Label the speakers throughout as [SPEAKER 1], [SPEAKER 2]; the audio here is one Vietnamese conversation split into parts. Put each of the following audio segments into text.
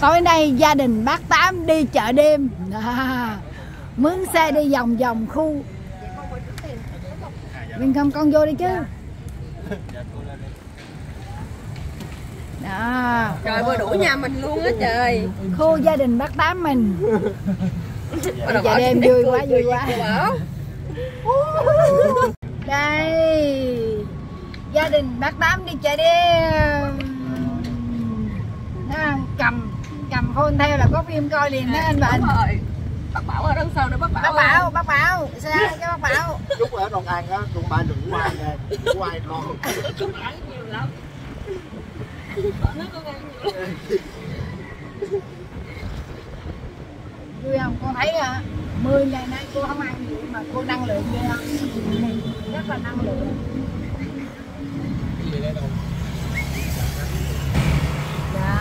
[SPEAKER 1] Tối nay gia đình bác Tám đi chợ đêm. À, Mướn xe đi vòng vòng khu. Mình không con vô đi chứ. Đó.
[SPEAKER 2] Trời ơi đủ nhà mình luôn á trời.
[SPEAKER 1] Khu gia đình bác Tám mình. Chợ đêm vui quá vui quá. Đây. Gia đình bác Tám đi chợ đêm? Cầm cầm phone theo là có phim coi liền đó anh Bệnh
[SPEAKER 2] Bác Bảo ở đằng sau nữa bác Bảo
[SPEAKER 1] Bác Bảo, bác Bảo Sao cho bác Bảo?
[SPEAKER 3] Lúc ở Đồng An á, tụi ba đừng quay nè, quay non.
[SPEAKER 2] Chúng ăn nhiều lắm Nó con ăn nhiều lắm.
[SPEAKER 1] Vui không? Con thấy à, 10 ngày nay cô không ăn gì mà cô năng lượng ghê không? Rất là năng lượng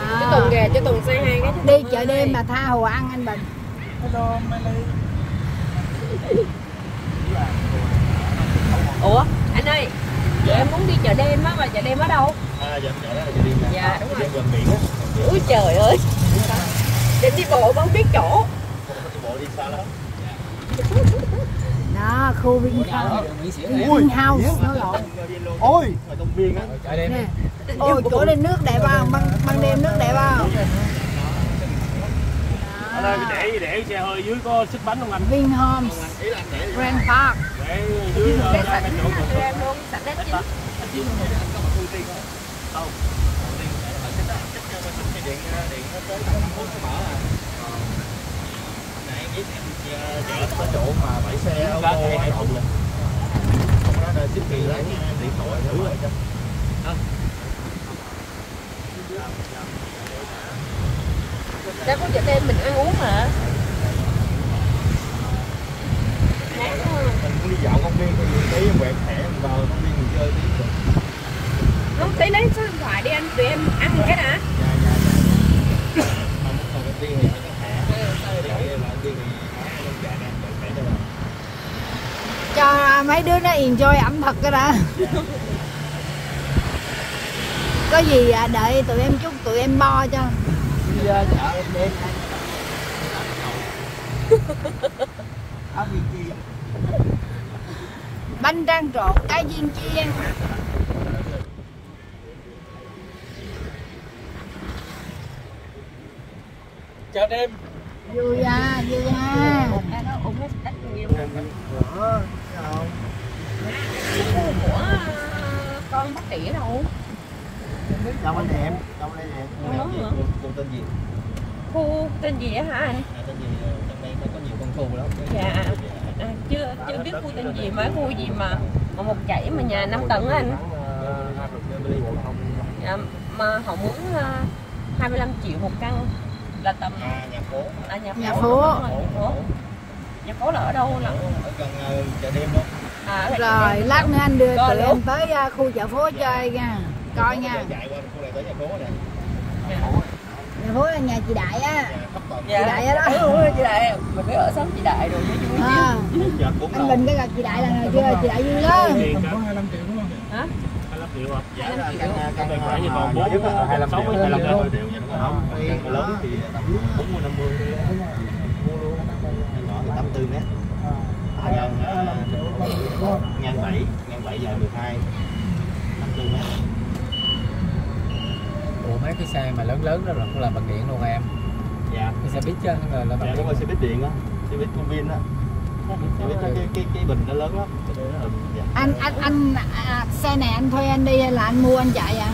[SPEAKER 1] Đó.
[SPEAKER 2] tuần gà cho tuần xe hai cái
[SPEAKER 1] đi chợ đêm mà tha hồ ăn anh bình
[SPEAKER 2] Ủa anh ơi Em muốn đi chợ đêm á mà chợ đêm ở đâu
[SPEAKER 3] À, dạ, dạ, dạ, đi nè.
[SPEAKER 2] Dạ, đúng rồi.
[SPEAKER 3] Đi gần biển á.
[SPEAKER 2] Ui trời ơi Để đi bộ mà không biết chỗ
[SPEAKER 3] Đi bộ đi xa lắm.
[SPEAKER 1] Đó khu Vinhouse Vinhouse nó lộn
[SPEAKER 3] Ôi,
[SPEAKER 1] ôi chỗ đây nước đẹp không ban ban đêm nước đẹp không
[SPEAKER 4] ở đây để để xe hơi dưới có xích bánh không anh
[SPEAKER 1] Vinhomes
[SPEAKER 3] Ý là để
[SPEAKER 1] Grand Park
[SPEAKER 4] để dưới ờ,
[SPEAKER 2] Để sạch em luôn Sạch hết chín
[SPEAKER 3] điện điện nó tới tầm phút nó mở à. Nãy biết em chở tới chỗ mà bãi xe ô tô hai thùng nè. không đó là xếp kỳ lấy điện thoại thử lại cho.
[SPEAKER 2] Đã có chợ đêm mình ăn uống mà
[SPEAKER 3] Mình cũng đi dạo công viên thì tí em quẹt thẻ mình vào công viên mình chơi tí.
[SPEAKER 2] Không, tí lấy số điện thoại đi anh, Tụi em ăn cái đã
[SPEAKER 3] Dạ dạ dạ. Không có công viên thì phải có thẻ. Thì là công viên thì phải lên dạ nè, quẹt thẻ cho mình
[SPEAKER 1] cho mấy đứa nó enjoy ẩm thực cái đã có gì à, đợi tụi em chút tụi em bo cho.
[SPEAKER 3] Giờ chợ em chi
[SPEAKER 1] bánh tráng trộn cá viên chiên.
[SPEAKER 4] Chợ đêm.
[SPEAKER 1] Vui à vui à
[SPEAKER 2] Đã nó ủng hết đất nhiều
[SPEAKER 3] Ờ, không
[SPEAKER 2] Khu của ờ, con bác tỉa đâu.
[SPEAKER 3] Đâu anh em? Đâu anh em?
[SPEAKER 2] Đâu đó hả?
[SPEAKER 3] cô tên gì?
[SPEAKER 2] Khu tên gì á hả anh?
[SPEAKER 3] à, tên gì? Trong đây nó có nhiều con khu lắm.
[SPEAKER 2] Dạ. À, chưa chưa biết khu tên gì mà khu gì mà mà một chảy mà nhà 5 tầng á anh. Dạ, mà họ muốn uh, 25 triệu một căn là tầm
[SPEAKER 3] à nhà phố.
[SPEAKER 2] À, nhà,
[SPEAKER 1] Nhà
[SPEAKER 2] phố,
[SPEAKER 1] phố.
[SPEAKER 2] đúng rồi, nhà phố. Nhà phố là ở đâu là
[SPEAKER 3] ở gần ờ, chợ đêm đó.
[SPEAKER 2] đây
[SPEAKER 1] rồi lát nữa anh đưa tụi em tới à, khu chợ phố chơi nha. Coi nha.
[SPEAKER 3] Chạy qua khu này tới nhà phố nè.
[SPEAKER 1] Nhà phố là nhà chị đại á.
[SPEAKER 2] Dạ
[SPEAKER 1] Chị Đại ở đó.
[SPEAKER 2] Ừ, chị đại. Mình phải ở xóm chị đại rồi mới vui
[SPEAKER 1] à, anh bình cái gặp chị đại là ngày chưa? Chị đại vui lắm.
[SPEAKER 2] Hả?
[SPEAKER 4] 25 triệu à?
[SPEAKER 3] Dạ là
[SPEAKER 2] 25 triệu.
[SPEAKER 3] căn căn
[SPEAKER 4] Tài khoản thì còn
[SPEAKER 3] nhỏ
[SPEAKER 4] bốn,
[SPEAKER 3] nhất á,
[SPEAKER 4] hai mươi lăm
[SPEAKER 3] sáu
[SPEAKER 4] triệu,
[SPEAKER 3] mươi
[SPEAKER 4] hai mươi lăm
[SPEAKER 3] triệu.
[SPEAKER 4] Triệu.
[SPEAKER 3] vậy đúng không căn lớn thì tầm 40 50 mua luôn. Nhỏ thì 84 mét ngàn bảy ngàn bảy giờ 12 54 mét.
[SPEAKER 5] Ủa mấy cái xe mà lớn lớn đó là cũng là bằng điện luôn em?
[SPEAKER 3] dạ.
[SPEAKER 5] Cái xe buýt chứ là là bằng
[SPEAKER 3] dạ
[SPEAKER 5] điện?
[SPEAKER 3] đúng rồi xe buýt điện á xe buýt công viên á. Xe buýt nó cái cái cái bình nó lớn lắm. Dạ.
[SPEAKER 1] anh anh anh à, xe này anh thuê anh đi hay là anh mua anh chạy à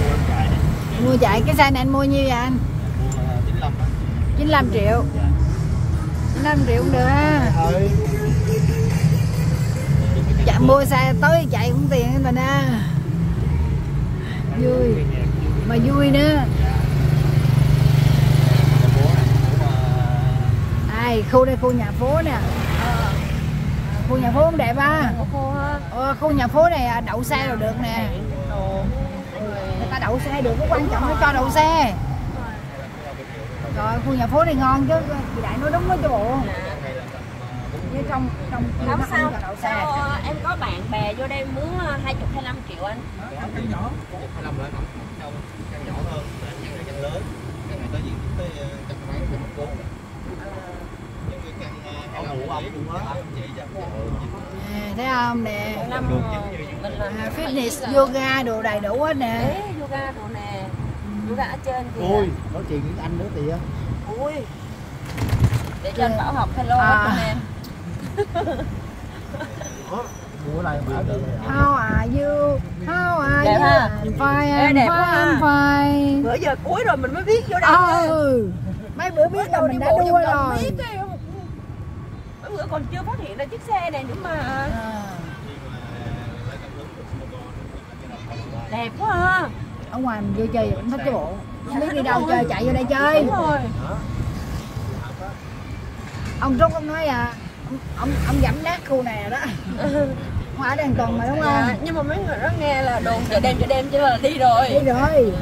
[SPEAKER 3] mua chạy. Này
[SPEAKER 1] mua chạy. Cái xe này anh mua nhiêu vậy anh?
[SPEAKER 3] Mua ờ, 95 á.
[SPEAKER 1] 95 triệu.
[SPEAKER 3] Dạ.
[SPEAKER 1] 95 triệu cũng được á
[SPEAKER 3] ơi
[SPEAKER 1] chạy mua xe tới chạy cũng tiền bình á vui. Mà vui nữa. Ai khu đây khu nhà phố nè. Khu nhà phố cũng đẹp á?
[SPEAKER 2] Ha
[SPEAKER 1] ờ, khu nhà phố này à, đậu xe rồi được nè. Người ta đậu xe được cái quan trọng nó cho đậu xe. Rồi khu nhà phố này ngon chứ. Chị đại nói đúng đó chứ bộ chứ trong trong đóng
[SPEAKER 2] sao. Sao em có bạn bè vô đây muốn ờ, hai chục hai triệu anh.
[SPEAKER 3] Căn nhỏ. Hai lăm lại không căn nhỏ hơn căn này căn lớn.
[SPEAKER 1] Căn này tới diện
[SPEAKER 2] tích tới căn mấy
[SPEAKER 3] căn một bốn những cái căn ông ngủ ông cũng hết chị cho
[SPEAKER 1] thấy không nè. À, fitness yoga đồ đầy đủ hết nè.
[SPEAKER 2] Yoga đồ nè. Ừ. Yoga ở trên kìa.
[SPEAKER 3] Ui nói chuyện với anh nữa kìa.
[SPEAKER 2] Ui. Để cho anh dạ. bảo học hello
[SPEAKER 1] à.
[SPEAKER 2] hết cho em
[SPEAKER 1] how are you? How are
[SPEAKER 2] Đẹp
[SPEAKER 1] you?
[SPEAKER 2] ha?
[SPEAKER 1] I'm fine I'm
[SPEAKER 2] đẹp quá
[SPEAKER 1] fine I'm fine.
[SPEAKER 2] Bữa giờ cuối rồi mình mới biết vô đây
[SPEAKER 1] ừ. Mấy bữa biết là mình đã đua rồi.
[SPEAKER 2] biết mấy bữa còn chưa phát hiện ra chiếc xe này nữa mà.
[SPEAKER 1] À,
[SPEAKER 2] đẹp quá ha.
[SPEAKER 1] Ở ngoài mình vô chơi cũng thích cái bộ. Không biết đi đâu chơi chạy vô đây chơi.
[SPEAKER 2] Đúng rồi.
[SPEAKER 1] Ông Trúc ông nói à ông ông, ông giảm nát khu này rồi đó. Không ở tuần mà đúng không?
[SPEAKER 2] Dạ, nhưng mà mấy người đó nghe là đồn chợ đêm chợ đêm chứ là đi rồi.
[SPEAKER 1] Đi rồi.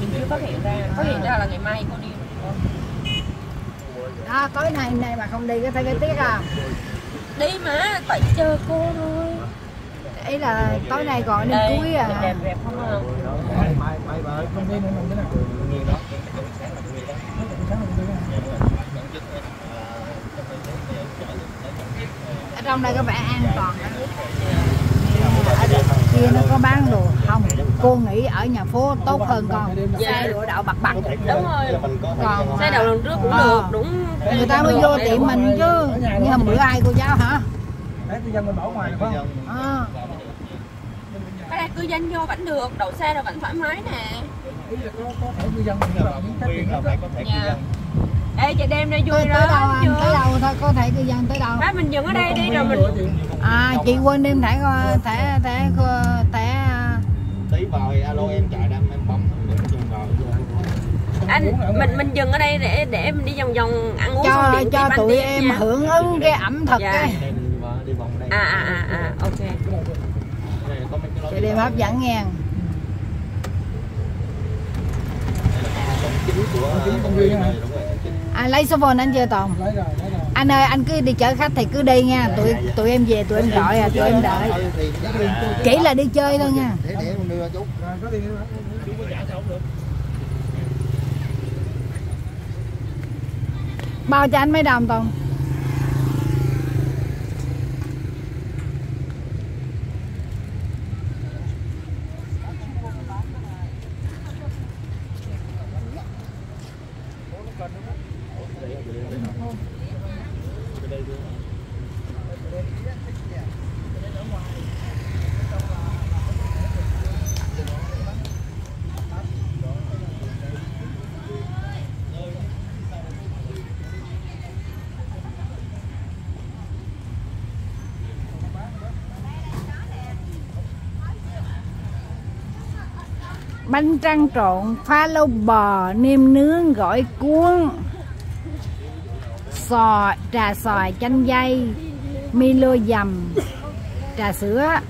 [SPEAKER 2] Mình chưa phát hiện ra phát hiện ra là ngày mai cô đi.
[SPEAKER 1] Đó tối nay nay mà không đi có thấy cái tiếc à.
[SPEAKER 2] Đi mà tại chờ cô thôi.
[SPEAKER 1] Ý là tối nay còn đêm
[SPEAKER 2] Đây,
[SPEAKER 1] cuối à.
[SPEAKER 2] đẹp đẹp đẹp không không?
[SPEAKER 3] Mai mai bởi không đi nữa không thế nào nghiêng đó
[SPEAKER 1] ở trong đây có vẻ an toàn. Ở đây kia nó có bán đồ không? Cô nghĩ ở nhà phố tốt hơn con xe đổ đậu bặt bặt
[SPEAKER 2] đúng rồi.
[SPEAKER 1] Còn
[SPEAKER 2] xe đầu lần trước cũng
[SPEAKER 1] Ờ.
[SPEAKER 2] được đúng.
[SPEAKER 1] Người ta mới vô tiệm mình chứ. Như hôm bữa ai cô giáo hả?
[SPEAKER 5] Đấy cư dân mình bảo ngoài phải không?
[SPEAKER 1] À,
[SPEAKER 2] cái này cư dân vô vẫn được đậu xe rồi vẫn thoải mái nè.
[SPEAKER 5] Ý là có có thể cư dân mình là những
[SPEAKER 3] là
[SPEAKER 5] đó
[SPEAKER 3] phải có thể
[SPEAKER 2] Dạ. Ê chợ đêm đây vui
[SPEAKER 1] tới, tới đâu
[SPEAKER 2] đó
[SPEAKER 1] anh?
[SPEAKER 2] Chưa?
[SPEAKER 1] tới đâu? Thôi có thể cư dân tới đâu.
[SPEAKER 2] Bác mình dừng ở đây đi rồi mình
[SPEAKER 1] à chị quên đem thẻ thẻ thẻ thẻ à,
[SPEAKER 3] tí vào alo em chạy đâm em bấm mình chung vào
[SPEAKER 2] anh mình mình dừng ở đây để để mình đi vòng vòng ăn uống xong
[SPEAKER 1] cho
[SPEAKER 2] điện
[SPEAKER 1] cho tụi em
[SPEAKER 2] nha.
[SPEAKER 1] hưởng ứng cái ẩm thực
[SPEAKER 2] Dạ.
[SPEAKER 1] cái.
[SPEAKER 3] Đi đây.
[SPEAKER 2] À à à à ok.
[SPEAKER 3] Đây có mấy cái lối
[SPEAKER 1] chị đem hấp dẫn nghe
[SPEAKER 3] chính của
[SPEAKER 5] công viên hả?
[SPEAKER 3] đúng rồi chính
[SPEAKER 1] à, lấy số phone anh chưa toàn.
[SPEAKER 5] Lấy rồi lấy rồi.
[SPEAKER 1] Anh ơi anh cứ đi chở khách thì cứ đi nha. Tụi tụi em về tụi em gọi à tụi em đợi. Chỉ là đi chơi thôi nha. Bao cho anh mấy đồng toàn bánh trăng trộn pha lâu bò nêm nướng gỏi cuốn sò trà xoài chanh dây milo dầm trà sữa.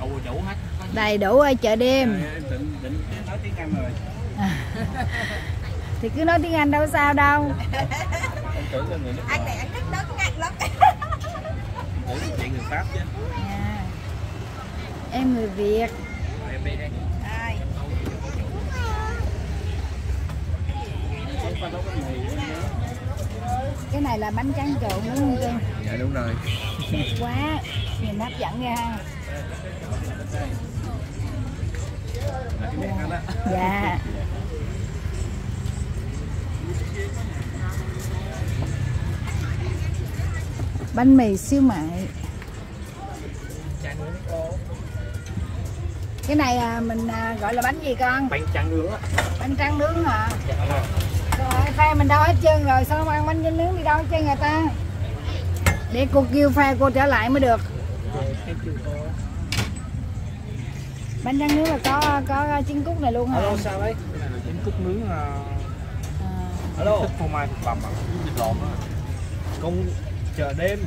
[SPEAKER 4] Ồ, chủ hết.
[SPEAKER 1] đầy đủ ở chợ đêm. Thì cứ nói tiếng anh đâu sao đâu.
[SPEAKER 2] Anh này anh thích nói tiếng Anh lắm.
[SPEAKER 1] À, em người việt
[SPEAKER 4] Rồi em đi đây.
[SPEAKER 1] cái này là bánh tráng trộn đúng không cưng
[SPEAKER 5] dạ đúng rồi.
[SPEAKER 1] Quá. Nhìn hấp dẫn ghê ha dạ. Bánh mì siêu mại. Cái này à, mình à, gọi là bánh gì con?
[SPEAKER 4] Bánh trắng nướng á.
[SPEAKER 1] bánh tráng nướng hả? Rồi phe mình đâu hết trơn rồi sao ăn bánh tráng nướng đi đâu hết trơn người ta để cô kêu phe cô trở lại mới được bánh tráng nướng là có có trứng cút này luôn hả
[SPEAKER 4] Alo sao đấy? Cái này là trứng cút nướng à,
[SPEAKER 1] à,
[SPEAKER 4] Alo. Thích phô mai thực phẩm á. Vịt lộn á. Công chợ đêm.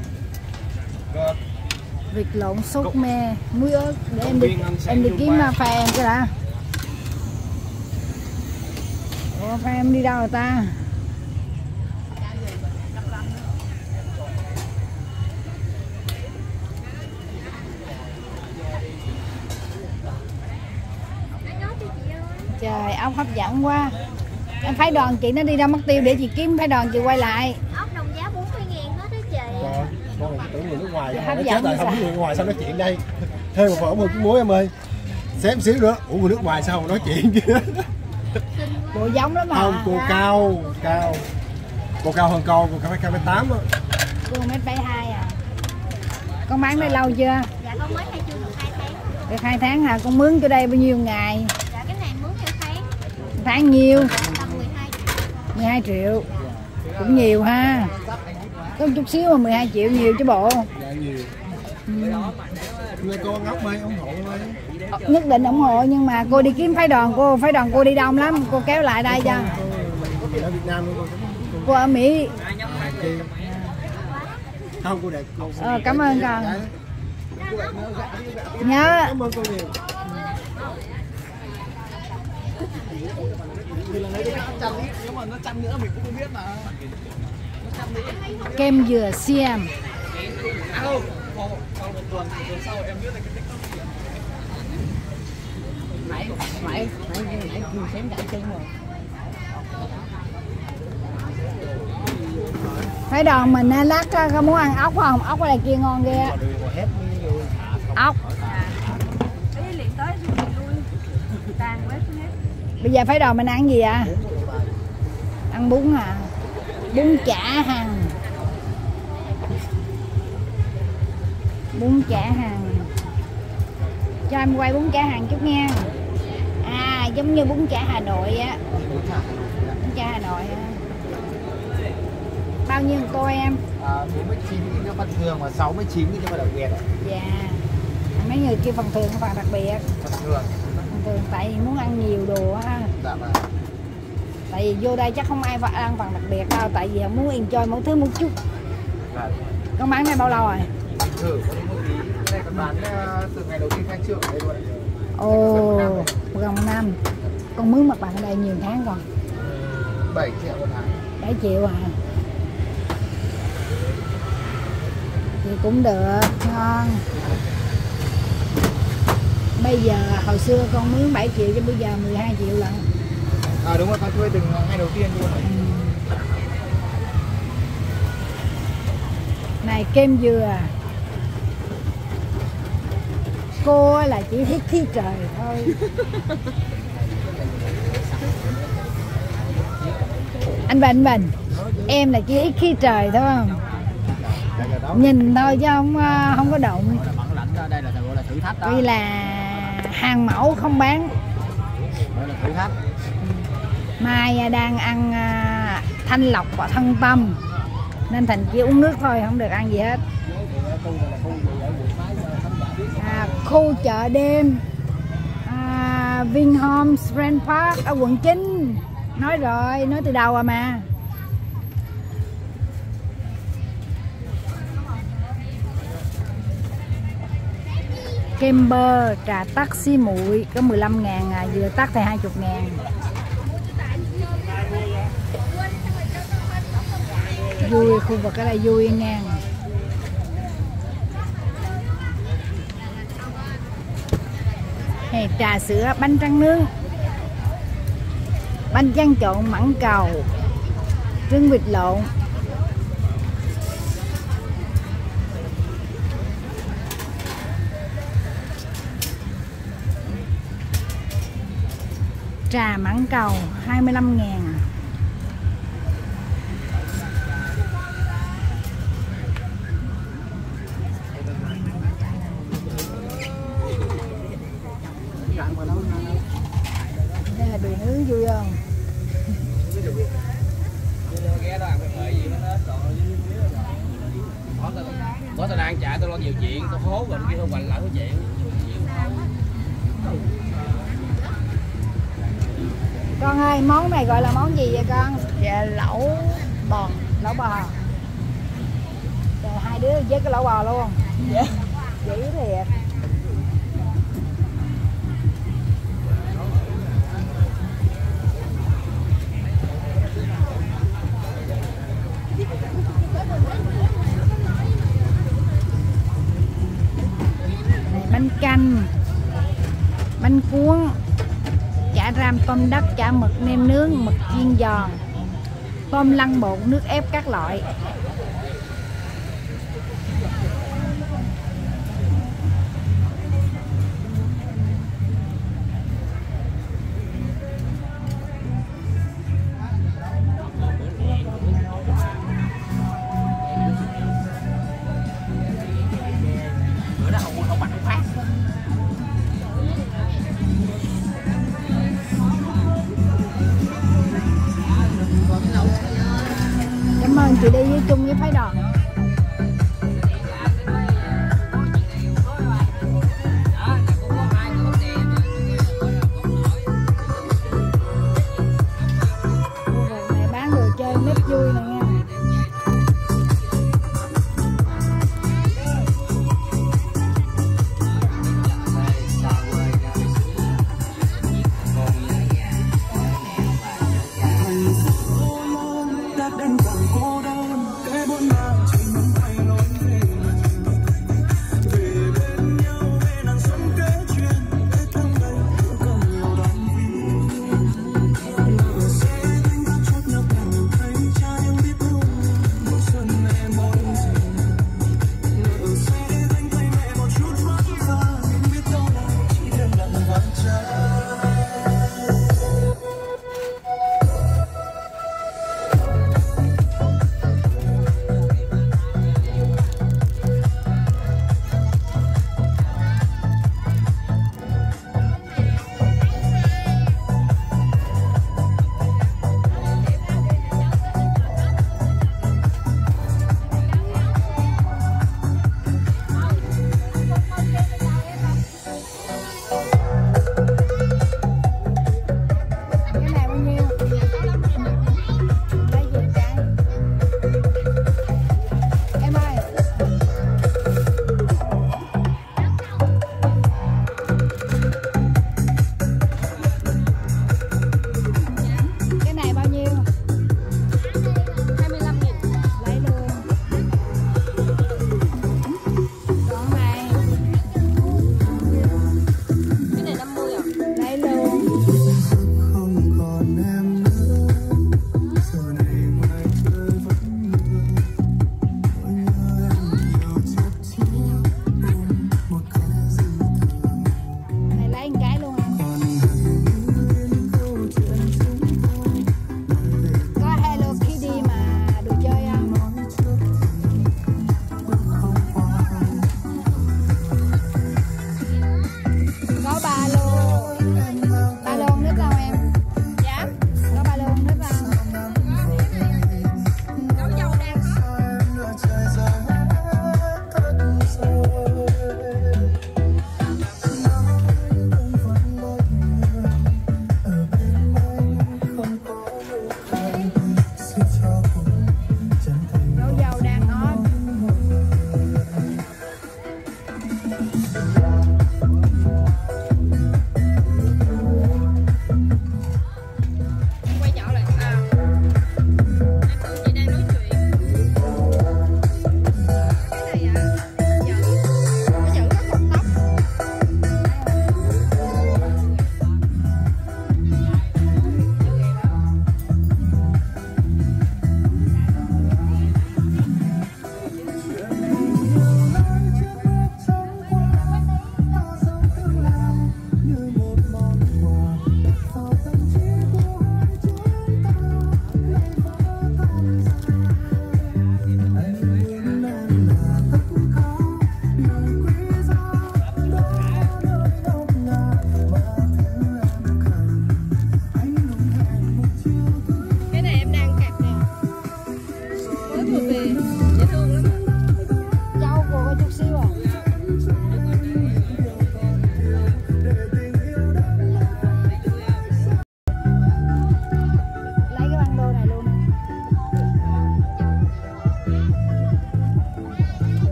[SPEAKER 4] Rồi.
[SPEAKER 1] vịt lộn sốt me muối ớt để em đi em đi kiếm à, phe em cái đã Ủa phe em đi đâu rồi ta? Trời ốc hấp dẫn quá. Em phái đoàn chị nó đi đâu mất tiêu để chị kiếm phái đoàn chị quay lại.
[SPEAKER 6] Ốc đồng giá con này tưởng người nước ngoài
[SPEAKER 1] Hấp
[SPEAKER 6] nó
[SPEAKER 1] dẫn
[SPEAKER 6] chết rồi không người nước ngoài sao nói chuyện đây. Thêm một phần một cái muối em ơi. Xém xíu nữa. Ủa người nước ngoài sao mà nói chuyện kia
[SPEAKER 1] bộ giống lắm mà.
[SPEAKER 6] Không cô cao cao. Cô cao hơn con cô cao mấy mét tám á.
[SPEAKER 1] Cô mét bảy hai à. Con bán đây lâu chưa?
[SPEAKER 7] Dạ con mới khai trương được 2 tháng.
[SPEAKER 1] Được hai tháng hả? Con mướn cho đây bao nhiêu ngày?
[SPEAKER 7] Dạ cái này mướn theo tháng.
[SPEAKER 1] Tháng nhiêu?
[SPEAKER 7] Tầm 12
[SPEAKER 1] 12 triệu. cũng nhiều ha. Có chút xíu mà 12 triệu nhiều chứ bộ.
[SPEAKER 6] Dạ nhiều. Người con ngốc ơi ủng hộ ơi Ờ,
[SPEAKER 1] nhất định ủng hộ nhưng mà cô đi kiếm phái đoàn cô phái đoàn cô đi đông lắm cô kéo lại đây cho.
[SPEAKER 6] Ở cô
[SPEAKER 1] ở Mỹ.
[SPEAKER 6] Không cô đẹp
[SPEAKER 1] Ờ, cảm ơn con.
[SPEAKER 6] không
[SPEAKER 1] nhớ.
[SPEAKER 6] Cảm ơn cô nhiều
[SPEAKER 1] kem dừa xiêm
[SPEAKER 2] phải phải phải phải vừa xém cả chân rồi.
[SPEAKER 1] phái đoàn mình á, lát có muốn ăn ốc không? Ốc ở đây kia ngon ghê á. ốc. Bây giờ phái đoàn mình ăn gì ạ ăn bún à bún chả hàng bún chả hàng cho em quay bún chả hàng chút nha. à giống như bún chả hà nội á bún chả hà nội á bao nhiêu tô em
[SPEAKER 5] À, 49 cái phần thường và 69 cái phần đặc biệt
[SPEAKER 1] dạ mấy người kêu phần thường phần đặc biệt
[SPEAKER 5] Phần thường.
[SPEAKER 1] phần thường tại vì muốn ăn nhiều đồ á
[SPEAKER 5] Dạ vâng.
[SPEAKER 1] tại vì vô đây chắc không ai ăn phần đặc biệt đâu tại vì muốn enjoy mỗi thứ một chút
[SPEAKER 5] Dạ.
[SPEAKER 1] con bán này bao lâu rồi
[SPEAKER 5] Thử một tí. Cái này còn bán ờ, từ ngày đầu tiên khai trương ở đây luôn.
[SPEAKER 1] Ồ gần một năm. Con mướn mặt bằng ở đây nhiều tháng còn
[SPEAKER 5] 7 triệu một tháng.
[SPEAKER 1] 7 triệu à. Thì cũng được ngon. Bây giờ hồi xưa con mướn 7 triệu chứ bây giờ 12 triệu lận.
[SPEAKER 5] À đúng rồi, con thuê từ ngày đầu tiên luôn.
[SPEAKER 1] này kem dừa cô là chỉ thích khí trời thôi anh Bình Bình em là chỉ ít khí trời thôi không nhìn thôi chứ không ờ, không có động
[SPEAKER 5] đây là gọi là thử thách đó.
[SPEAKER 1] vì là hàng mẫu không bán
[SPEAKER 5] Đây là thử thách.
[SPEAKER 1] mai đang ăn à, thanh lọc và thân tâm nên thành chỉ uống nước thôi không được ăn gì hết à, khu chợ đêm à, Vinhomes Grand Park ở quận 9 nói rồi nói từ đầu à mà. Kember trà tắc xi muội có 15 ngàn à, vừa tắc thì 20 ngàn. Vui khu vực ở đây vui nha. Hay trà sữa, bánh tráng nướng. Bánh tráng trộn mặn cầu, trứng vịt lộn. Trà mặn cầu 25 ngàn. Bò luôn. Dạ. Dữ thiệt. Bánh canh. Bánh cuốn. Chả ram tôm đất chả mực nem nướng mực chiên giòn. Tôm lăn bột nước ép các loại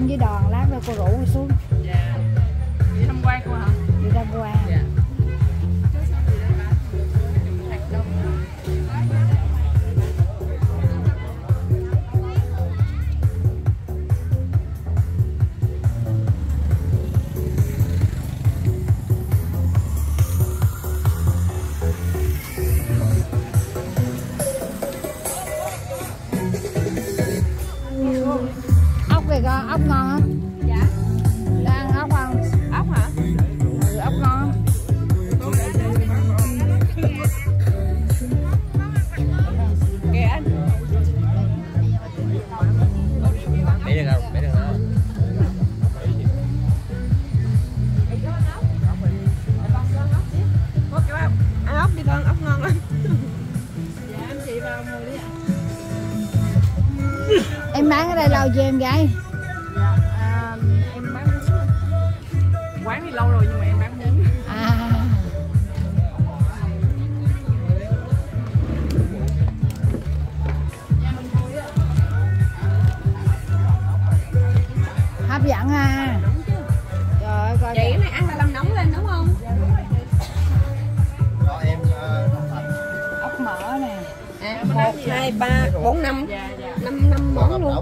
[SPEAKER 1] chung với đoàn lát nữa cô rủ xuống. Lâu chưa em gái
[SPEAKER 7] À, em bán bún. Quán thì lâu rồi nhưng mà em bán bún.
[SPEAKER 1] à hấp dẫn ha trời ơi coi
[SPEAKER 2] Chị này ăn là làm nóng lên đúng không?
[SPEAKER 3] cho em ờ,
[SPEAKER 1] ốc mỡ nè
[SPEAKER 2] À, 1, 2, 3, 4, 5
[SPEAKER 7] Dạ, dạ.
[SPEAKER 2] 5, 5
[SPEAKER 3] còn
[SPEAKER 2] món luôn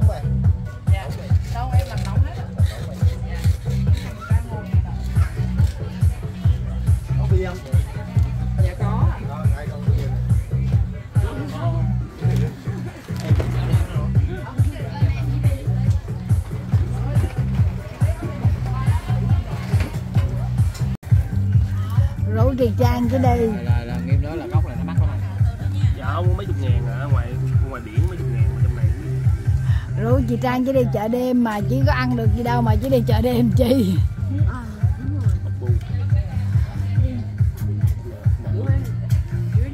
[SPEAKER 1] trang chỉ đi chợ đêm mà chỉ có ăn được gì đâu mà chỉ đi chợ đêm chi?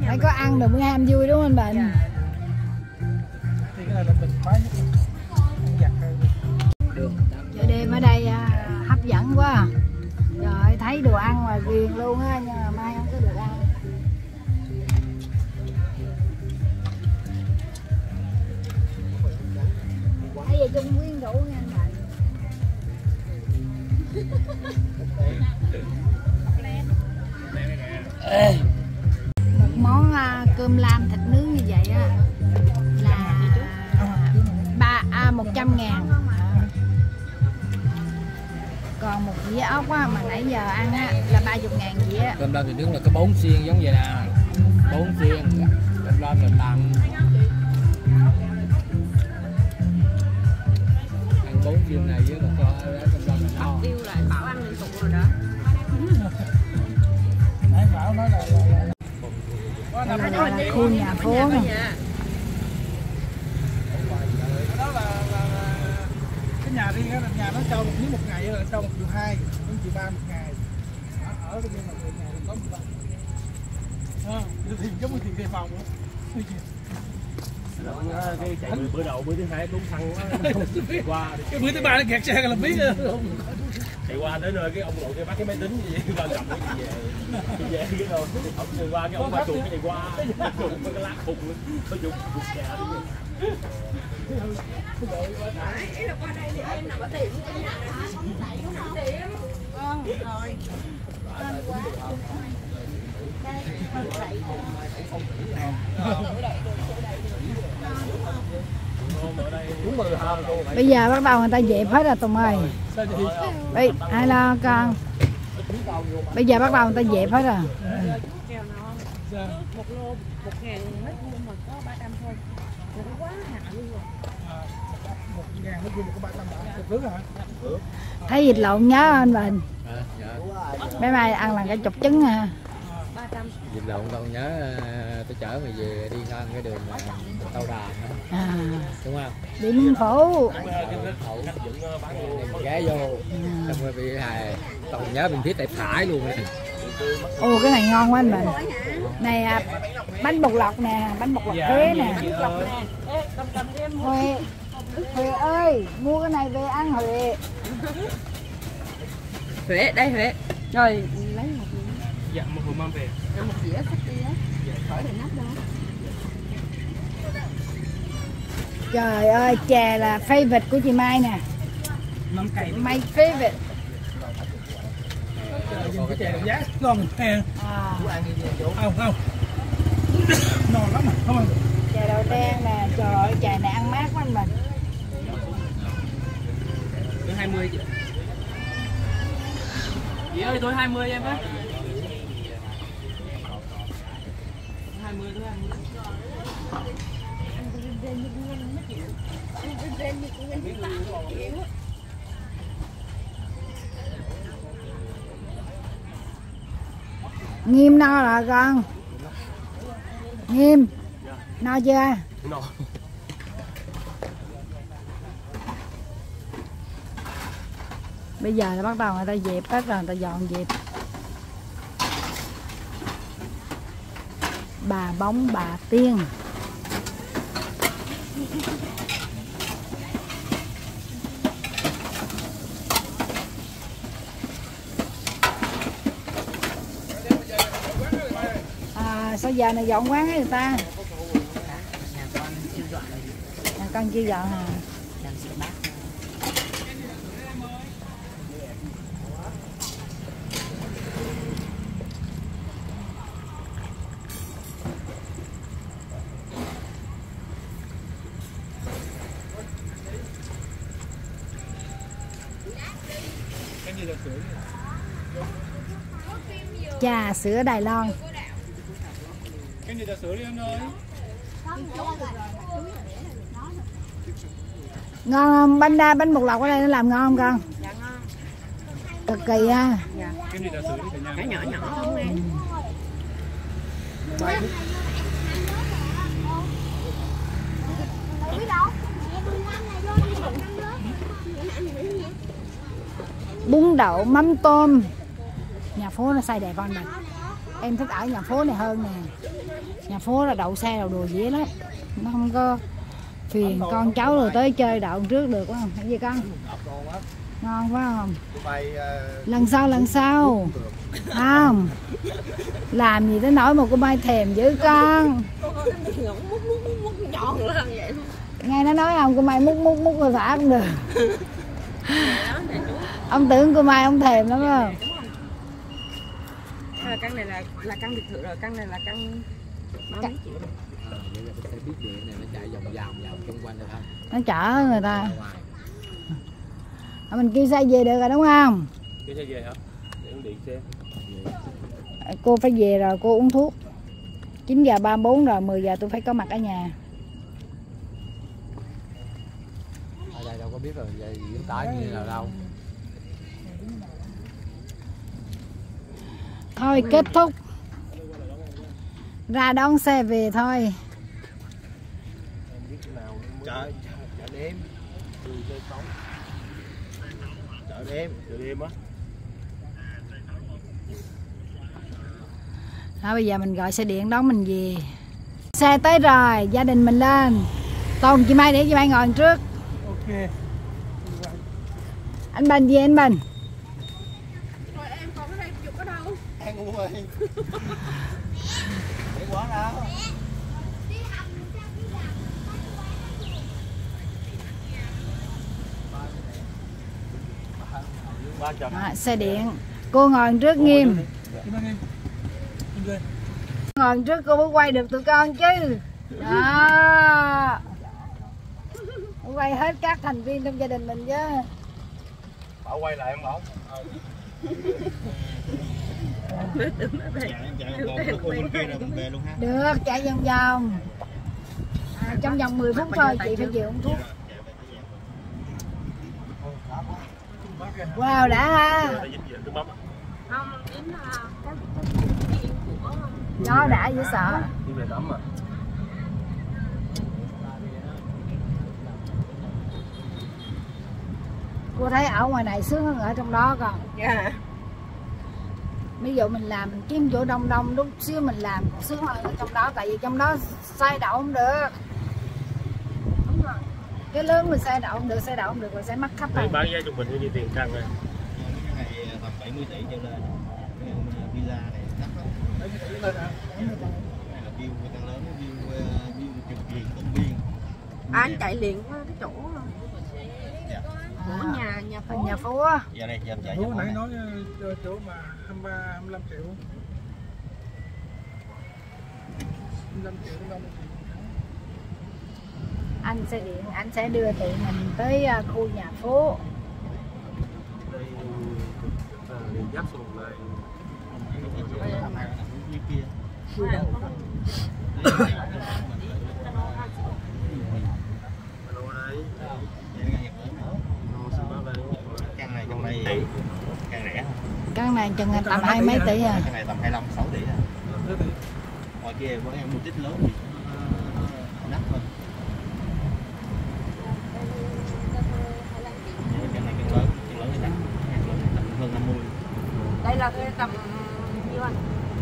[SPEAKER 1] Phải có ăn được mới ham vui đúng không anh Bình chợ đêm ở đây à, hấp dẫn quá. Trời ơi, thấy đồ ăn mà ghiền luôn á nhưng mà mai không có được ăn. Bây giờ chung nguyên rượu nha anh bạn một món à, cơm lam thịt nướng như vậy á là ba à, một trăm ngàn. Còn một dĩa ốc á, mà nãy giờ ăn á, là ba chục ngàn dĩa.
[SPEAKER 8] Cơm lam thịt nướng là có bốn xiên giống vậy nè. Bốn xiên. Cơm lam là tầm Xiên này với một cơm lam là no
[SPEAKER 2] Tiêu lại bảo ăn liên tục rồi đó.
[SPEAKER 5] Nãy bảo nói là,
[SPEAKER 1] đây là, là khu nhà phố nè
[SPEAKER 2] Dạ.
[SPEAKER 5] Đó là, là, là cái nhà riêng á là nhà nó cho một miếng một ngày là cho một triệu hai triệu ba một ngày. Ở, cái nhưng mà người nhà có một lần à, thì giống như tiền thuê phòng nữa
[SPEAKER 4] Động, ờ, cái chạy bữa đầu bữa thứ hai tốn xăng quá chạy qua
[SPEAKER 5] cái bữa thứ ba nó kẹt xe là biết rồi
[SPEAKER 4] chạy qua tới nơi cái ông nội cái bắt cái máy tính gì qua cầm cái gì về về cái đâu ông chạy qua cái ông ba chuột cái chạy qua chuột cái lá khùng có chuột chuột gà đi
[SPEAKER 1] bây giờ bắt đầu người ta dẹp hết rồi tùng ơi bây ai lo con bây giờ bắt đầu người ta dẹp hết rồi
[SPEAKER 7] Kèo nào không? Một lô, một ngàn mét vuông mà có 300 thôi. Thì nó quá hạ luôn rồi.
[SPEAKER 5] một ngàn nó dùng một cái ba trăm bạc được hả
[SPEAKER 1] thấy vịt lộn nhớ anh Bình
[SPEAKER 8] à, dạ.
[SPEAKER 1] mấy mai ăn là cái chục trứng à
[SPEAKER 7] ba
[SPEAKER 8] dịch lộn con nhớ ờ, tôi chở mày về đi ngang cái đường ờ, tàu đà đó,
[SPEAKER 1] à,
[SPEAKER 8] đúng không?
[SPEAKER 1] Đi Minh Phủ
[SPEAKER 8] ghé vô xong rồi bị hài còn nhớ mình biết tay phải luôn. Này
[SPEAKER 1] Ồ cái này ngon quá anh mình Này à, bánh bột lọc nè Bánh bột lọc Huế nè. Huệ Huệ ơi Mua cái này về ăn Huệ.
[SPEAKER 2] Huế, đây Huế. Rồi,
[SPEAKER 4] dạ một hồi mang về.
[SPEAKER 2] Một dĩa sắt đi á. Khỏi để nắp đâu.
[SPEAKER 1] Trời ơi chè là favorite của chị Mai nè. My favorite.
[SPEAKER 5] Cái chè giá. Ngon nè
[SPEAKER 1] à,
[SPEAKER 5] Không không. Ngon lắm mà không ăn được
[SPEAKER 1] Chè đậu đen nè Trời ơi chè này ăn mát quá anh mình
[SPEAKER 4] tôi 20 chị chị ơi tôi 20 em á 20 tôi 20
[SPEAKER 1] Nghiêm no rồi con. Nghiêm No chưa?
[SPEAKER 4] No
[SPEAKER 1] Bây giờ là bắt đầu người ta dẹp hết rồi, người ta dọn dẹp. Bà bóng bà tiên. À, sao giờ này dọn quán ấy người ta? Nhà con chưa dọn à? Trà sữa Đài Loan.
[SPEAKER 5] Cái gì ta sửa đi anh ơi
[SPEAKER 1] Ngon không? Bánh đa, bánh bột lọc ở đây nó làm ngon không con?
[SPEAKER 2] Dạ ngon.
[SPEAKER 1] Cực kỳ ha.
[SPEAKER 5] Cái gì ta sửa đi cả nhà
[SPEAKER 2] Cái nhỏ nhỏ không em.
[SPEAKER 1] Bún đậu, mắm tôm. Phố nó xây đẹp hơn mình? Em thích ở nhà phố này hơn nè. Nhà phố là đậu xe, đậu đồ dễ lắm. Nó không có phiền con cháu rồi tới chơi đậu trước được không? Cái gì con? Ngon quá không? Lần sau lần sau. Không. Làm gì tới nỗi mà cô Mai thèm dữ con. Nghe nó nói không, cô mai múc múc múc rồi thả cũng được ông tưởng cô mai ông thèm lắm không
[SPEAKER 2] là căn này là là căn biệt thự rồi, căn này là căn bao nhiêu triệu?
[SPEAKER 8] Ờ, vậy là cái xe buýt điện này nó chạy vòng vòng vòng xung quanh được không?
[SPEAKER 1] Nó chở người ta. Ờ, mình kêu xe về được rồi đúng không?
[SPEAKER 4] Cái xe về hả? Để con điện xe.
[SPEAKER 1] Cô phải về rồi cô uống thuốc. 9 giờ 34 rồi 10 giờ tôi phải có mặt ở nhà.
[SPEAKER 8] Ở đây đâu có biết rồi vậy diễn tả như là đâu
[SPEAKER 1] thôi kết thúc. Ra đón xe về thôi.
[SPEAKER 3] Chợ chợ đêm. Chợ đêm.
[SPEAKER 4] Á.
[SPEAKER 1] Đó, bây giờ mình gọi xe điện đón mình về. Xe tới rồi gia đình mình lên. Tôn chị mai để chị mai ngồi trước.
[SPEAKER 5] Ok.
[SPEAKER 1] Anh bình gì anh bình
[SPEAKER 2] Rồi em còn cái đây chụp ở đâu?
[SPEAKER 3] Ơi để quán đâu
[SPEAKER 1] Đó, xe điện. Cô ngồi trước nghiêm. ngồi trước cô mới quay được tụi con chứ. Đó. Quay hết các thành viên trong gia đình mình chứ.
[SPEAKER 4] Bảo quay lại em bảo
[SPEAKER 1] được chạy vòng vòng. À, trong vòng 10 phút thôi chị phải chịu uống thuốc. Wow đã ha. Nó đã dễ sợ. Cô thấy ở ngoài này sướng hơn ở trong đó còn.
[SPEAKER 2] Yeah
[SPEAKER 1] ví dụ mình làm mình kiếm chỗ đông đông lúc xíu mình làm sướng hơn ở trong đó tại vì trong đó xoay đậu không được. Đúng rồi. Cái lớn mình xoay đậu không được xoay đậu không được rồi sẽ mất khách
[SPEAKER 4] đây
[SPEAKER 1] này
[SPEAKER 4] bán giá trung bình bao nhiêu tiền căn này
[SPEAKER 3] cái này tầm 70 tỷ trở lên cái villa này đắt lắm cái này là view tăng lớn view view trực diện công viên.
[SPEAKER 2] À, anh chạy liền qua cái chỗ của nhà nhà
[SPEAKER 1] Ở
[SPEAKER 2] phố
[SPEAKER 1] nhà phố á?
[SPEAKER 3] Giờ đây giờ chạy
[SPEAKER 5] Bố
[SPEAKER 3] cho
[SPEAKER 5] nãy
[SPEAKER 3] nãy
[SPEAKER 5] nói ờ, chỗ mà 23 25 triệu. 25 triệu đến 30 triệu.
[SPEAKER 1] Anh sẽ điện anh sẽ đưa tụi mình tới ờ, khu nhà phố
[SPEAKER 4] đây à, liền giáp xuống này
[SPEAKER 3] như kia
[SPEAKER 4] alo đấy
[SPEAKER 3] căn này trong đây căn rẻ hơn.
[SPEAKER 1] Căn này chừng tầm hai mấy tỷ à.
[SPEAKER 3] Căn này tầm 25 6 tỷ à. Ngoài kia với em mua tích lớn thì nó đắt hơn. Căn này căn lớn căn lớn thì đắt. Tầm hơn 50
[SPEAKER 2] đây là cái tầm nhiêu anh?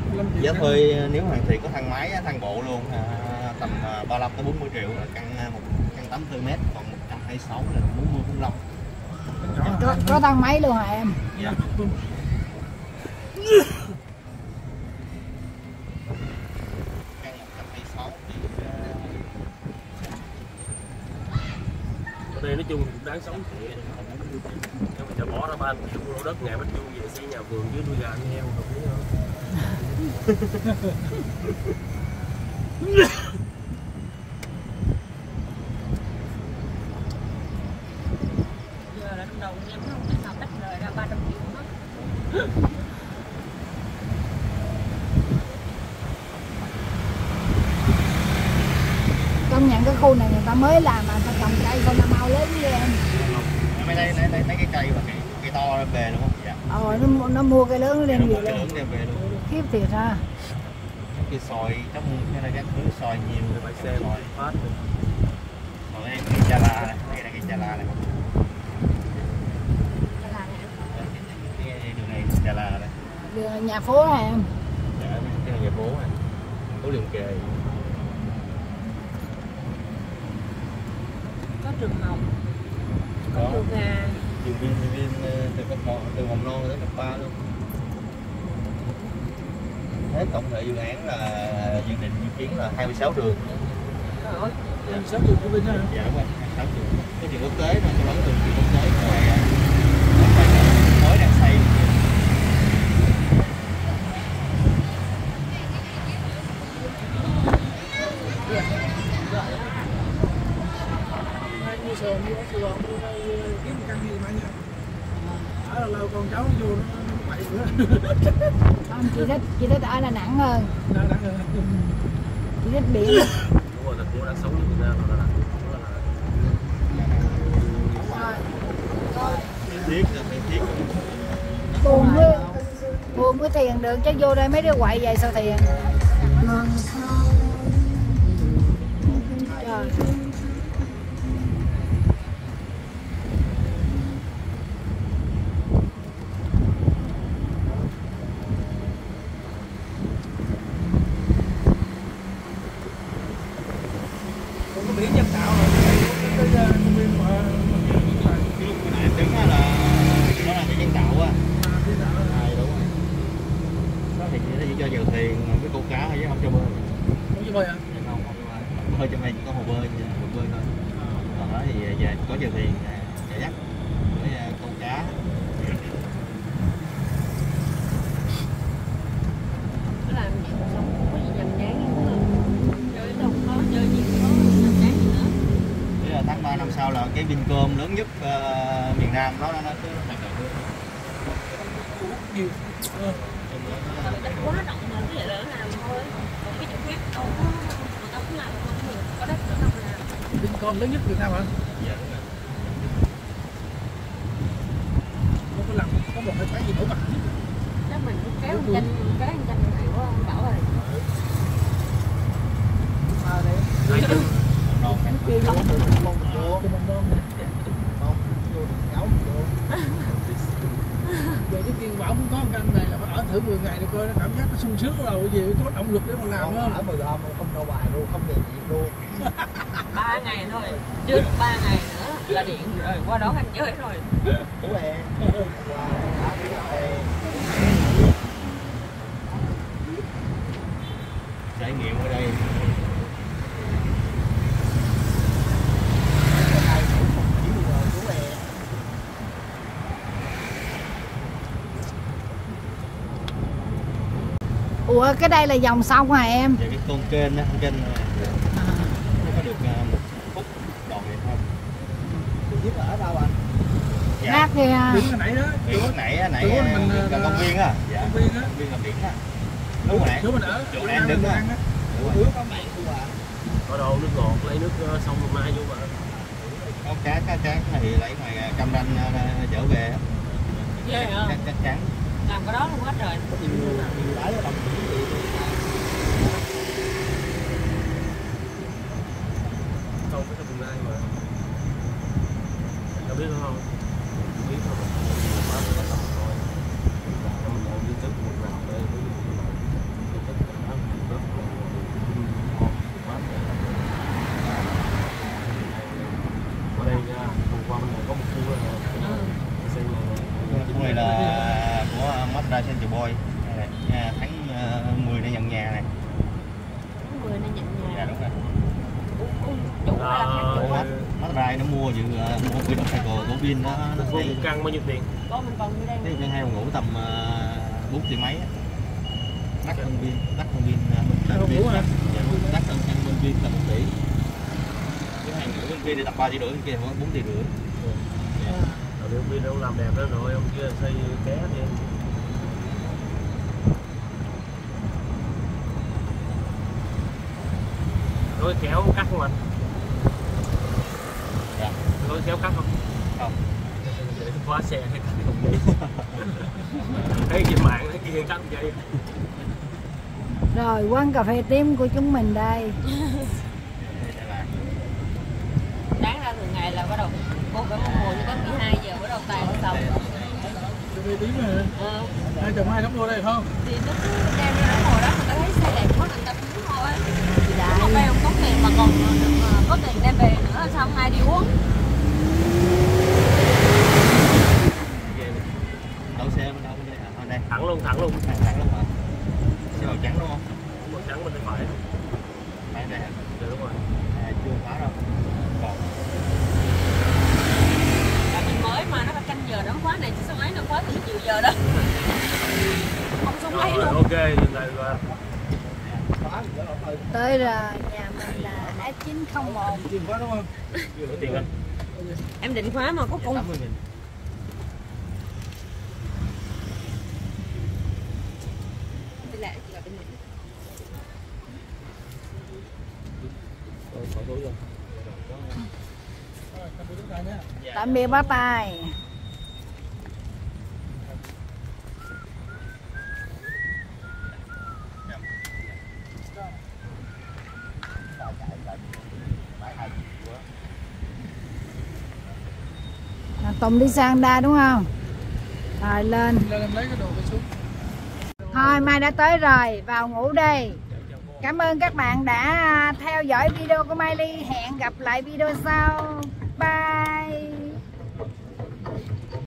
[SPEAKER 5] 25 triệu
[SPEAKER 3] giá
[SPEAKER 5] đó.
[SPEAKER 3] thuê nếu hoàn thiện có thang máy á, thang bộ luôn à, tầm à, 35 tới 40 triệu là căn à, một căn 80 mét còn 126 là 40 45
[SPEAKER 5] Nhỏ hả?
[SPEAKER 1] có, có thang máy luôn hả em?
[SPEAKER 3] Dạ căn 126 thì à,
[SPEAKER 4] ở đây nói chung thì cũng đáng sống thì nếu bỏ ra ba triệu mua đất, ngày mét vuông về xây nhà vườn với nuôi gà nuôi heo hợp lý không
[SPEAKER 2] giờ là trong đầu em không thể nào tách rời ra 300 triệu hết
[SPEAKER 1] công nhận cái khu này người ta mới làm mà người ta trồng cây sao nó mau lớn như em
[SPEAKER 3] mấy đây lấy lấy mấy cái cây và cây cây to đem về đúng không dạ
[SPEAKER 1] ờ nó, nó mua cây lớn nó đem về
[SPEAKER 3] cái
[SPEAKER 1] luôn
[SPEAKER 3] lớn đem về luôn
[SPEAKER 1] khiếp thiệt ha
[SPEAKER 3] cái sòi trong cái này các thứ sòi nhiều
[SPEAKER 4] phải
[SPEAKER 3] phải
[SPEAKER 4] xe
[SPEAKER 3] xe sòi
[SPEAKER 4] phát
[SPEAKER 3] sòi đây cây chà la này đây là cây chà la này cái đường này chà la này
[SPEAKER 1] đường nhà phố hả em
[SPEAKER 3] dạ cái này nhà phố này
[SPEAKER 4] có liền kề
[SPEAKER 2] có trường học có
[SPEAKER 3] có
[SPEAKER 2] yoga
[SPEAKER 3] trường viên trường viên ờ, từ cấp một từ mầm non tới cấp ba luôn hết tổng thể dự án là dự định dự kiến là 26 trường
[SPEAKER 2] trời ơi
[SPEAKER 5] Em sáu triệu của Vinh hả?
[SPEAKER 3] dạ đúng rồi 26 trường cái trường quốc tế nó có lớn từ trường quốc tế ngoài à, mới đang xây
[SPEAKER 5] Hai mua sườn, mua sườn, mua đây, kiếm một căn gì mà nha. Ở là lâu con cháu vô nó nó bậy nữa.
[SPEAKER 1] không chị thích ở đà nẵng hơn
[SPEAKER 5] Đã đã rồi.
[SPEAKER 1] chị thích biển
[SPEAKER 4] đúng rồi thành phố đang sống ở Việt Nam rồi đó là
[SPEAKER 3] thiết là phải thiết
[SPEAKER 1] buồn với buồn với tiền được chứ vô đây mấy đứa quậy vậy sao tiền? Trời
[SPEAKER 5] nhân tạo rồi. Cái cái công viên mà mà
[SPEAKER 3] cái lúc nãy em đứng á là đó là cái nhân tạo á
[SPEAKER 5] mà tạo rồi.
[SPEAKER 3] à, đúng rồi đó thì chỉ, cho chèo thuyền với câu cá thôi chứ không cho bơi
[SPEAKER 5] Không cho bơi hả?
[SPEAKER 3] Không không cho bơi bơi trong có hồ bơi hồ bơi thôi còn đó thì về có chèo thuyền à, chèo dắt với à, câu cá
[SPEAKER 2] cứ làm vậy cuộc sống không có gì nhàm chán hết chơi đâu có chơi gì có nhàm chán gì nữa
[SPEAKER 3] Thế là tháng 3 năm sau là cái Vincom lớn nhất ờ, miền Nam đó nó nó cứ hoạt động luôn.
[SPEAKER 5] Nhiều. Ờ.
[SPEAKER 2] tao đất quá rộng mà cứ vậy là nó làm thôi còn cái chỗ khác đâu có người ta cũng làm không được có đất nữa đâu mà làm
[SPEAKER 5] Vincom lớn nhất Việt Nam hả?
[SPEAKER 3] Dạ đúng rồi.
[SPEAKER 5] Không có làm có một cái gì nổi bật.
[SPEAKER 2] chắc mình cũng kéo một tranh kéo một tranh này của ông bảo rồi
[SPEAKER 5] kia vô
[SPEAKER 3] Không, không, vô.
[SPEAKER 5] cho mình ngon nè
[SPEAKER 3] Không, vô được gấu, vô.
[SPEAKER 5] về cái kiên bảo cũng có một căn này là phải ở thử 10 ngày để coi nó cảm giác nó sung sướng rồi gì có động lực để mà làm
[SPEAKER 3] Không,
[SPEAKER 5] không
[SPEAKER 3] ở mười hôm không đâu bài luôn, không về chuyện luôn.
[SPEAKER 2] ba ngày thôi chưa được ba ngày nữa. Là điện rồi qua đó anh chơi rồi.
[SPEAKER 3] Trải nghiệm ở đây.
[SPEAKER 1] Ủa cái đây là dòng sông hả em?
[SPEAKER 3] Về cái con kênh đó con kênh này nó có được à, một phút đoạn này không
[SPEAKER 6] Giúp ở đâu anh?
[SPEAKER 3] Dạ
[SPEAKER 1] rác kìa
[SPEAKER 5] biển hồi nãy đó.
[SPEAKER 3] Biển lúc nãy á, nãy
[SPEAKER 5] mình,
[SPEAKER 3] là
[SPEAKER 5] à,
[SPEAKER 3] công viên á. dạ.
[SPEAKER 5] công viên á.
[SPEAKER 3] Công viên là biển á. Đúng rồi nè
[SPEAKER 5] chỗ mình ở
[SPEAKER 3] Chỗ anh đứng á.
[SPEAKER 5] ăn á
[SPEAKER 3] đúng rồi
[SPEAKER 4] ở đâu nước ngọt lấy nước ờ, sông mai vô mà
[SPEAKER 3] con cá cá trắng thì lấy ngoài à, cam ranh trở về cá trắng
[SPEAKER 2] làm cái đó luôn hết rồi
[SPEAKER 4] sông cái sông mai mà đâu biết không Không biết không Má nó có tầm thôi mình làm liên tức một lần đây với liên tức cả rất là ngon mát ở đây qua mình có một khu là xây
[SPEAKER 3] khu này là của Mazda Central Boy. Này, tháng à, 10 này nhận nhà này.
[SPEAKER 2] Người nên nhận
[SPEAKER 3] dạ
[SPEAKER 2] nhà
[SPEAKER 3] đúng rồi.
[SPEAKER 2] Chủ hay là chủ
[SPEAKER 3] Mazda nó mua dự à, mua cái đồng cycle của pin nó nó xây
[SPEAKER 4] một căn bao nhiêu tiền?
[SPEAKER 2] có mình còn như đây
[SPEAKER 3] cái căn hai phòng ngủ tầm 4 triệu mấy á. đắt hơn pin đắt hơn pin
[SPEAKER 5] phòng ngủ hả?
[SPEAKER 3] dạ, đắt hơn căn bên pin là 1 tỷ cái hai ngủ bên kia thì tầm 3 tỷ rưỡi bên kia khoảng 4 tỷ rưỡi
[SPEAKER 4] Ở đây pin đâu làm đẹp đó rồi, ông kia xây ké đi. Rồi kéo cắt không anh?
[SPEAKER 3] dạ
[SPEAKER 4] Rồi kéo cắt không?
[SPEAKER 3] không
[SPEAKER 4] Để khóa xe hay cắt không đi. Thấy trên mạng thấy kia cắt vậy.
[SPEAKER 1] rồi quán cà phê tím của chúng mình Đây
[SPEAKER 3] là
[SPEAKER 2] đáng ra thường ngày là bắt đầu cô phải ngồi cho tới 12 giờ bắt đầu tan xong.
[SPEAKER 5] Cà phê tím mà.
[SPEAKER 2] Ờ,
[SPEAKER 5] hai chồng hai đóng vô đây không?
[SPEAKER 2] Thì nó cứ đem ra đó ngồi đó người ta thấy xe đẹp quá người ta muốn thôi
[SPEAKER 1] Thì
[SPEAKER 2] mà
[SPEAKER 1] đại
[SPEAKER 2] bây không có tiền mà còn được ờ, có tiền đem về nữa sao không ai đi uống
[SPEAKER 3] đậu xe bên đâu bên đây hả ở đây
[SPEAKER 4] Thẳng luôn, thẳng luôn.
[SPEAKER 3] thẳng thẳng luôn hả xe màu trắng đúng không
[SPEAKER 4] Màu trắng bên tay phải.
[SPEAKER 3] phải đây hả
[SPEAKER 4] Dạ đúng rồi.
[SPEAKER 3] à, chưa khóa đâu còn
[SPEAKER 2] là mình mới mà nó phải canh giờ đóng khóa này chứ sao ấy nó khóa từ nhiều giờ đó không xuống ấy
[SPEAKER 4] Rồi,
[SPEAKER 2] luôn
[SPEAKER 4] ok, dừng lại rồi.
[SPEAKER 1] tới rồi nhà mình là S901
[SPEAKER 5] tiền quá đúng không
[SPEAKER 4] Có tiền anh.
[SPEAKER 2] em cùng
[SPEAKER 3] 80 nghìn
[SPEAKER 2] chỉ là bên
[SPEAKER 5] nhá
[SPEAKER 1] tạm biệt bye bye À, Tùng đi sang đa đúng không? Rồi lên Thôi mai đã tới rồi, vào ngủ đi. Cảm ơn các bạn đã theo dõi video của Mai Ly. Hẹn gặp lại video sau.